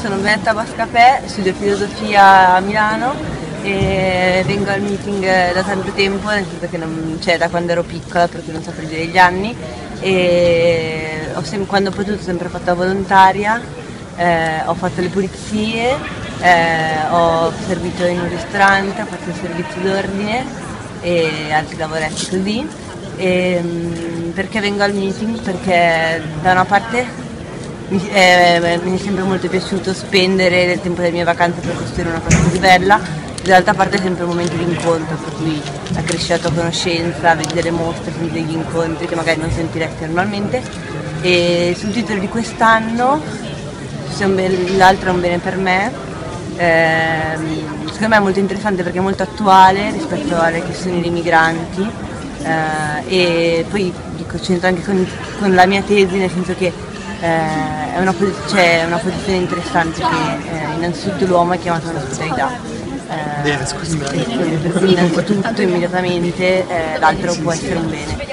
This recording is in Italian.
Simonetta Bascapè, studio filosofia a Milano e vengo al meeting da tanto tempo, nel senso che non, cioè, da quando ero piccola, perché non so per dire gli anni, e sem- quando ho potuto ho sempre fatto volontaria, eh, ho fatto le pulizie, eh, ho servito in un ristorante, ho fatto il servizio d'ordine e altri lavoretti così. E, mm, perché vengo al meeting? Perché da una parte mi, eh, mi, è sempre molto piaciuto spendere del tempo delle mie vacanze per costruire una cosa così bella, dall'altra parte è sempre un momento di incontro, per cui la crescita della tua conoscenza, vedi delle mostre, senti degli incontri che magari non sentiresti normalmente. E sul titolo di quest'anno, l'altro è un bene per me, eh, secondo me è molto interessante perché è molto attuale rispetto alle questioni dei migranti eh, e poi dico, c'entra anche con, con la mia tesi, nel senso che eh, è, una, cioè, una, posizione interessante che eh, innanzitutto l'uomo è chiamato all'ospitalità. Eh. Per cui innanzitutto immediatamente eh, l'altro può essere un bene.